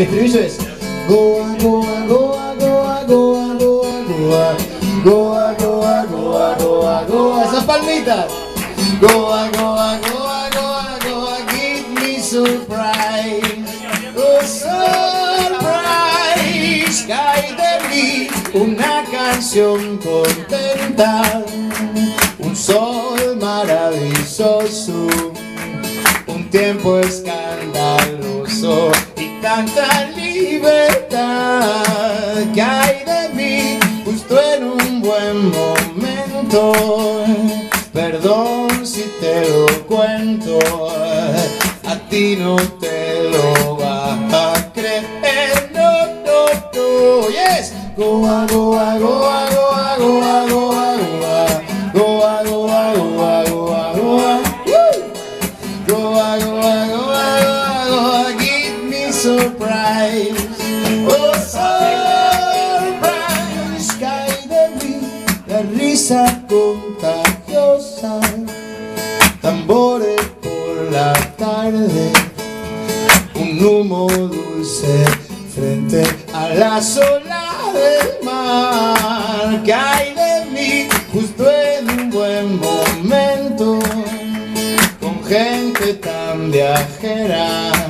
El estribillo es Goa, Goa, Goa, Goa, Goa, Goa, Goa. Goa, Goa, Goa, Goa, Goa. Esas palmitas. Goa, Goa, Goa, Goa, Goa. Give me surprise. Oh, surprise. Cae de mí una canción contenta. Un sol maravilloso. Un tiempo escandaloso tanta libertad que hay de mí justo en un buen momento. Perdón si te lo cuento, a ti no te lo vas a creer, no, no, no, yes. Goa, goa, goa, goa, Tambores por la tarde, un humo dulce frente a la sola del mar. Cae de mí justo en un buen momento con gente tan viajera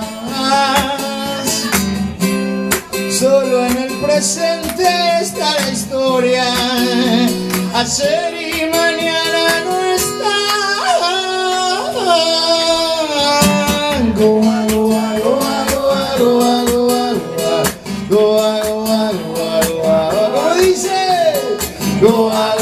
Presente está la historia. Y mañana no está. Goa, goa, goa, goa, goa, goa, goa. Goa, goa, goa, goa, goa. ¿Cómo dice? Goa, goa, goa,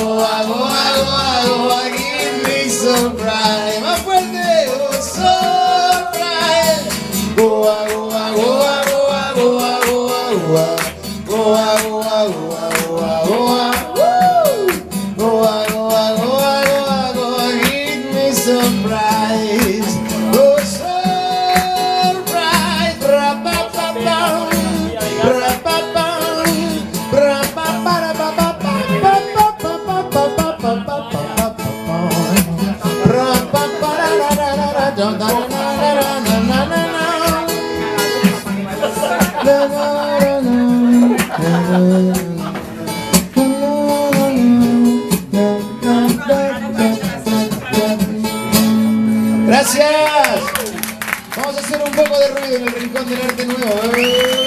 oh da da da Gracias. Vamos a hacer un poco de ruido en el rincón del arte nuevo.